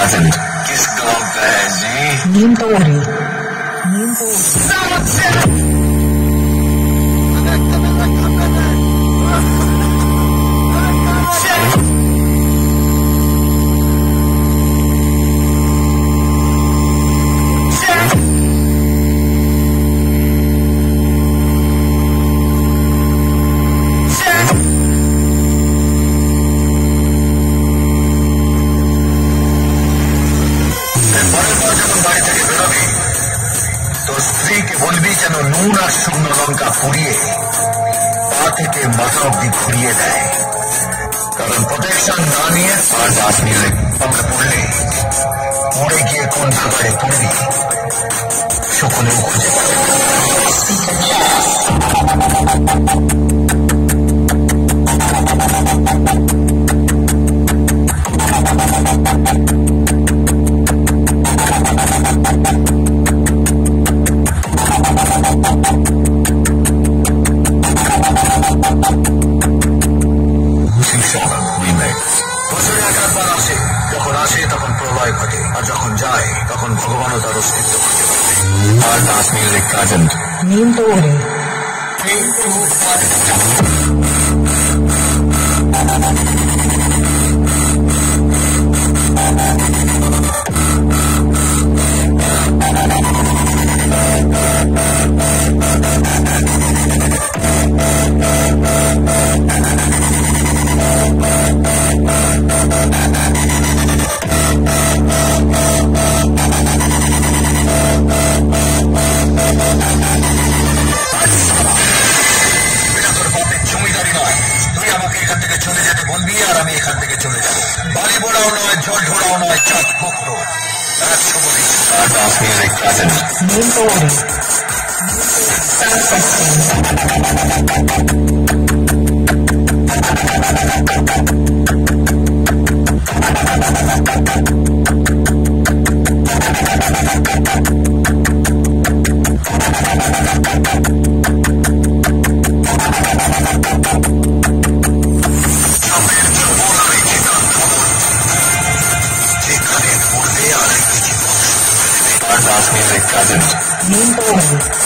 present. Kis kaun pe hai ji? Nimbori. স্ত্রীকে বলবি যেন নুন আর শুকনো লঙ্কা ফুরিয়ে পা থেকে মাথা অব্দি ঘুরিয়ে দেয়। কারণ প্রোটেকশন না নিয়ে আর দাস নিলে আমরা পড়লে পড়ে গিয়ে কোন খাবারে পড়বি? সকলেও খুঁজে পাবে। প্রলয় ঘটে। আর যখন যায় তখন ভগবানও তার অস্তিত্ব খুঁজে পাবে আর দাস মিউজিক প্রেজেন্ট আমি এখান থেকে চলে যাব বালি বোড়াও নয় জল ঢোড়াও নয় চাঁদ মুক্ত দাস আর দাস মিউজিক প্রেজেন্ট Nimbori.